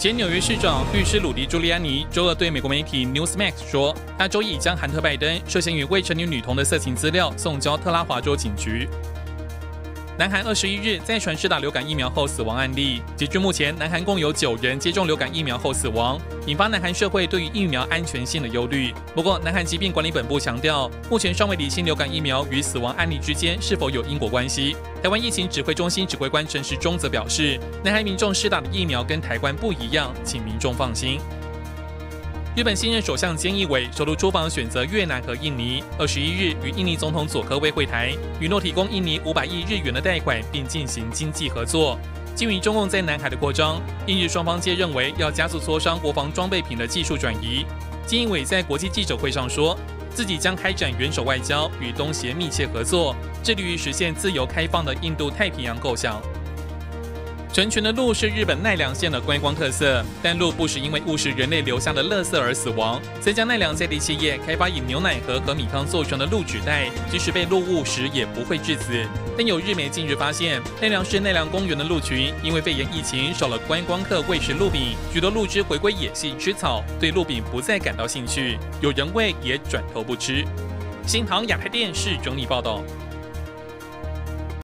前纽约市长律师鲁迪·朱利安尼周二对美国媒体 Newsmax 说，他周一将韩特·拜登涉嫌与未成年女童的色情资料送交特拉华州警局。南韩二十一日再传施打流感疫苗后死亡案例，截至目前，南韩共有九人接种流感疫苗后死亡，引发南韩社会对于疫苗安全性的忧虑。不过，南韩疾病管理本部强调，目前尚未理清流感疫苗与死亡案例之间是否有因果关系。台湾疫情指挥中心指挥官陈时中则表示，南韩民众施打的疫苗跟台湾不一样，请民众放心。日本新任首相菅义伟首度出访，选择越南和印尼。二十一日与印尼总统佐科威会谈，允诺提供印尼五百亿日元的贷款，并进行经济合作。基于中共在南海的扩张，印日双方皆认为要加速磋商国防装备品的技术转移。菅义伟在国际记者会上说，自己将开展元首外交，与东协密切合作，致力于实现自由开放的印度太平洋构想。成群的鹿是日本奈良县的观光特色，但鹿不时因为误食人类留下的垃圾而死亡。所以将奈良在地企业开发以牛奶盒和米汤做成的鹿纸袋，即使被鹿误食也不会致死。但有日媒近日发现，奈良市奈良公园的鹿群因为肺炎疫情少了观光客喂食鹿饼，许多鹿只回归野性吃草，对鹿饼不再感到兴趣，有人喂也转头不吃。新唐亚太电视整理报道。